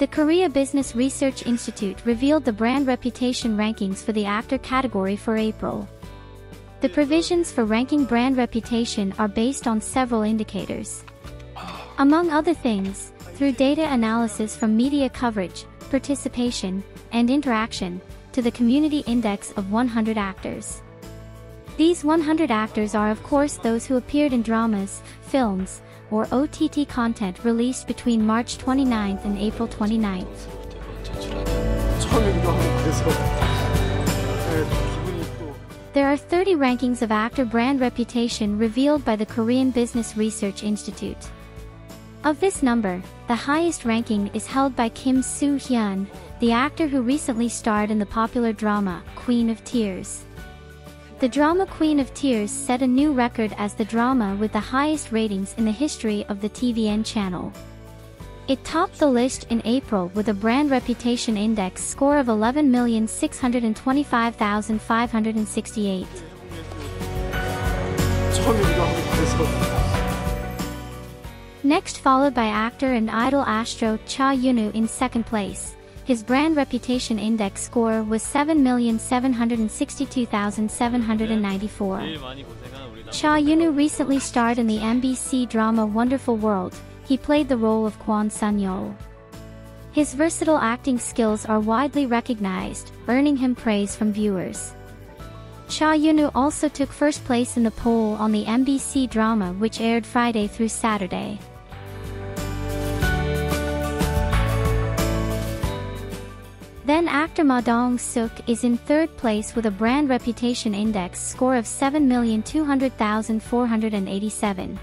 The Korea Business Research Institute revealed the brand reputation rankings for the actor category for April. The provisions for ranking brand reputation are based on several indicators. Among other things, through data analysis from media coverage, participation, and interaction, to the Community Index of 100 actors. These 100 actors are of course those who appeared in dramas, films, or OTT content released between March 29th and April 29th. There are 30 rankings of actor brand reputation revealed by the Korean Business Research Institute. Of this number, the highest ranking is held by Kim Soo-hyun, the actor who recently starred in the popular drama Queen of Tears. The drama Queen of Tears set a new record as the drama with the highest ratings in the history of the TVN channel. It topped the list in April with a brand reputation index score of 11,625,568. Next followed by actor and idol Astro Cha Eun-woo in second place. His brand reputation index score was 7,762,794. Cha Eun-woo recently starred in the MBC drama Wonderful World. He played the role of Kwon Sun-yeol. His versatile acting skills are widely recognized, earning him praise from viewers. Cha Eun-woo also took first place in the poll on the MBC drama which aired Friday through Saturday. Then actor Ma Dong-seok is in third place with a brand reputation index score of 7,200,487.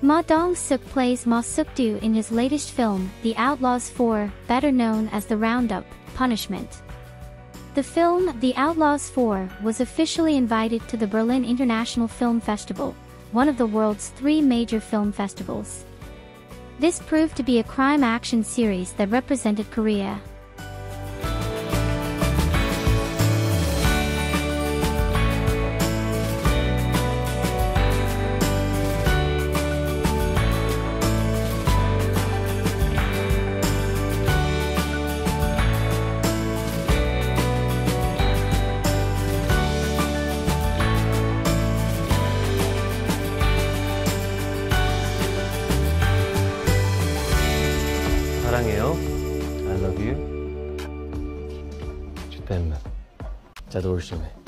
Ma Dong-seok plays Ma Suk-do in his latest film, The Outlaws 4, better known as The Roundup, Punishment. The film, The Outlaws 4, was officially invited to the Berlin International Film Festival, one of the world's three major film festivals. This proved to be a crime action series that represented Korea. 사랑해요. I love you. 주tem마. 자도 올심해.